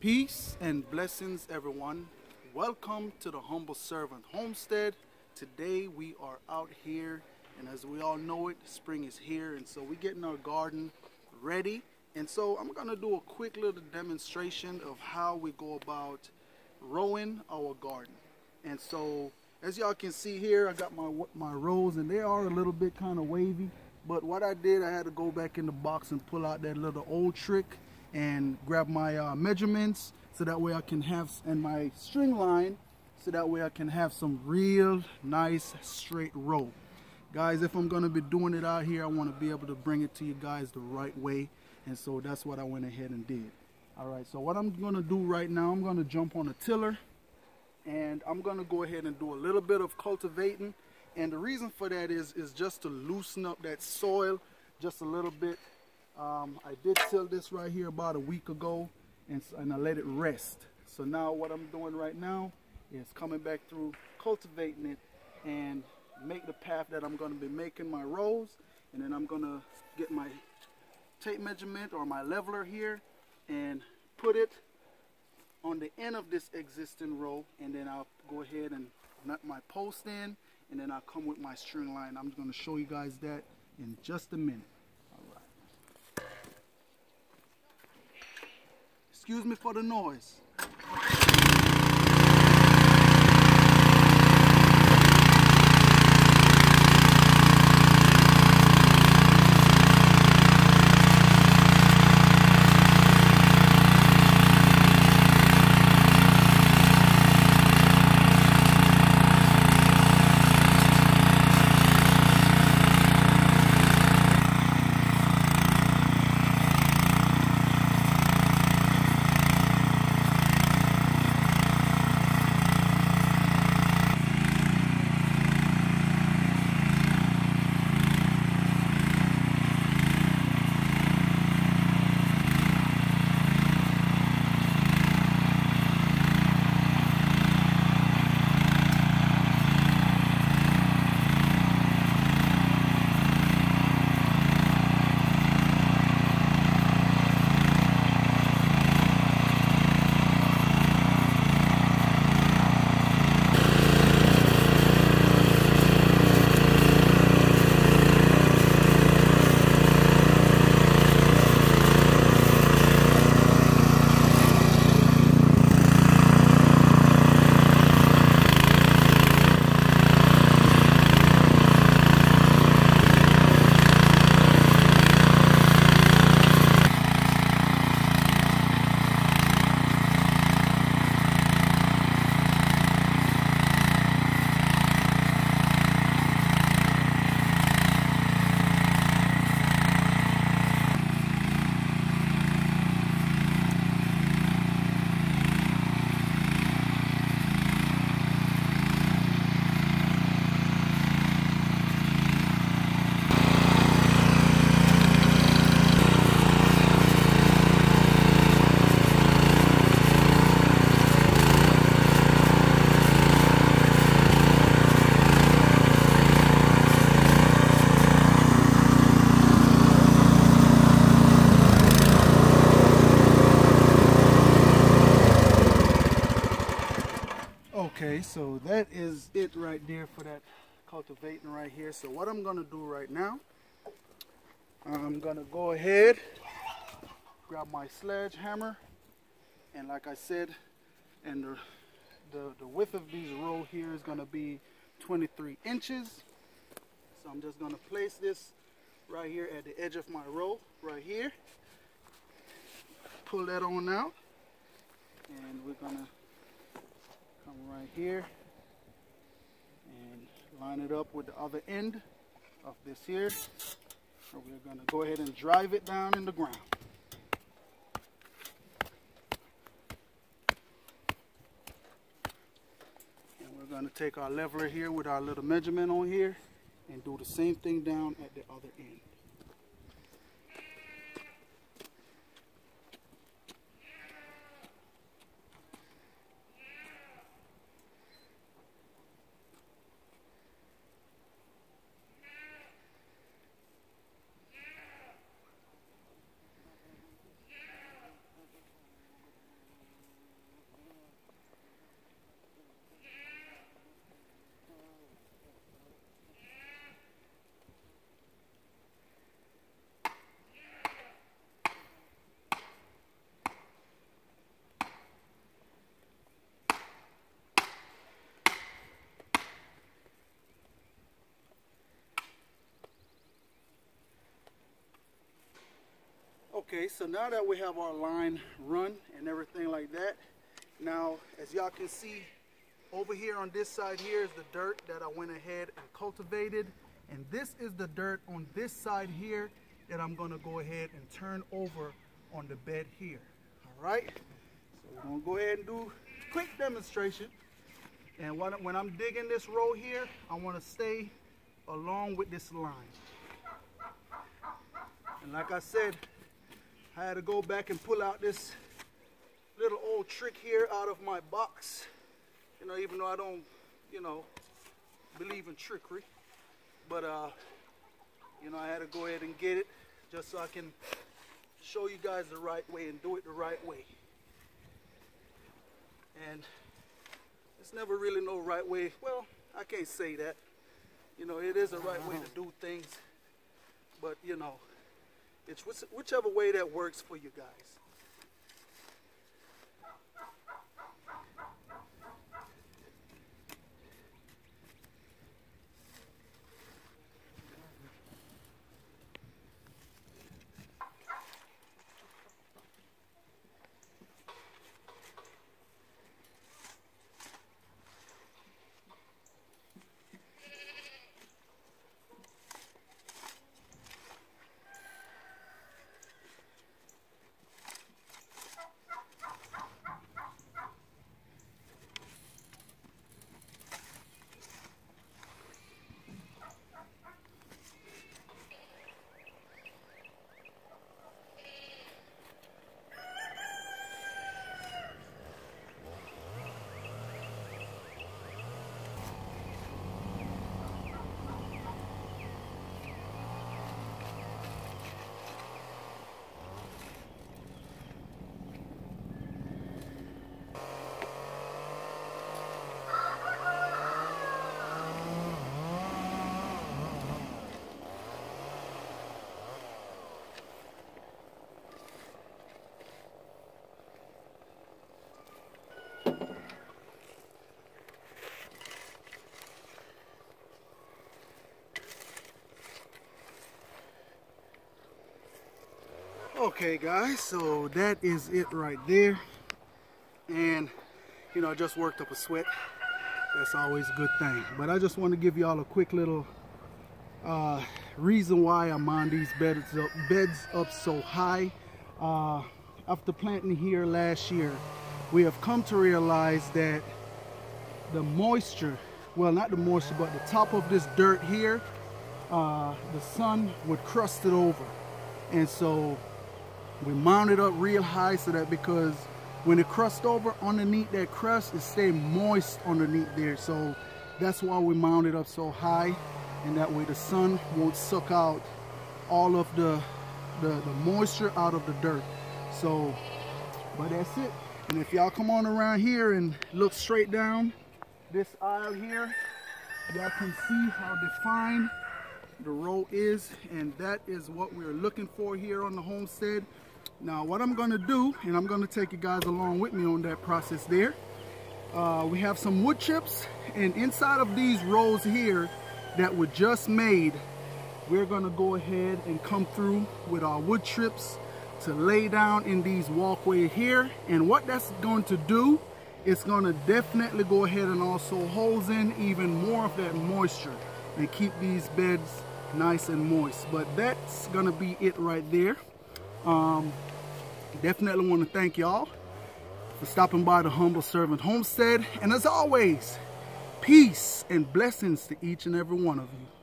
Peace and blessings, everyone. Welcome to the Humble Servant Homestead. Today we are out here, and as we all know it, spring is here, and so we're getting our garden ready. And so I'm gonna do a quick little demonstration of how we go about rowing our garden. And so, as y'all can see here, I got my my rows, and they are a little bit kind of wavy. But what I did, I had to go back in the box and pull out that little old trick and grab my uh, measurements so that way I can have and my string line so that way I can have some real nice straight row. Guys if I'm gonna be doing it out here I want to be able to bring it to you guys the right way. And so that's what I went ahead and did. All right so what I'm gonna do right now I'm gonna jump on a tiller and I'm gonna go ahead and do a little bit of cultivating. And the reason for that is is just to loosen up that soil just a little bit um, I did till this right here about a week ago and, and I let it rest. So now what I'm doing right now is coming back through, cultivating it and make the path that I'm going to be making my rows and then I'm going to get my tape measurement or my leveler here and put it on the end of this existing row and then I'll go ahead and nut my post in and then I'll come with my string line. I'm going to show you guys that in just a minute. Excuse me for the noise. So that is it right there for that cultivating right here. So what I'm gonna do right now, I'm gonna go ahead, grab my sledgehammer, and like I said, and the, the, the width of these row here is gonna be 23 inches. So I'm just gonna place this right here at the edge of my row, right here. Pull that on out, and we're gonna come right here and line it up with the other end of this here. So we're going to go ahead and drive it down in the ground. And we're going to take our leveler here with our little measurement on here and do the same thing down at the other end. Okay, so now that we have our line run and everything like that, now as y'all can see over here on this side here is the dirt that I went ahead and cultivated. And this is the dirt on this side here that I'm gonna go ahead and turn over on the bed here. All right, so we're gonna go ahead and do a quick demonstration. And when I'm digging this row here, I wanna stay along with this line. And like I said, I had to go back and pull out this little old trick here out of my box. You know, even though I don't, you know, believe in trickery. But, uh, you know, I had to go ahead and get it just so I can show you guys the right way and do it the right way. And it's never really no right way. Well, I can't say that. You know, it is a right way to do things. But, you know, it's whichever way that works for you guys. Okay guys, so that is it right there. And, you know, I just worked up a sweat. That's always a good thing. But I just want to give y'all a quick little uh, reason why I'm on these beds up, beds up so high. Uh, after planting here last year, we have come to realize that the moisture, well not the moisture, but the top of this dirt here, uh, the sun would crust it over. And so we mount it up real high so that because when it crust over underneath that crust, it stay moist underneath there. So that's why we mount it up so high and that way the sun won't suck out all of the, the, the moisture out of the dirt. So, but that's it. And if y'all come on around here and look straight down this aisle here, y'all can see how defined the row is. And that is what we're looking for here on the homestead. Now what I'm gonna do, and I'm gonna take you guys along with me on that process there. Uh, we have some wood chips and inside of these rows here that were just made, we're gonna go ahead and come through with our wood chips to lay down in these walkway here. And what that's going to do, it's gonna definitely go ahead and also hold in even more of that moisture and keep these beds nice and moist. But that's gonna be it right there. Um, definitely want to thank y'all for stopping by the Humble Servant Homestead. And as always, peace and blessings to each and every one of you.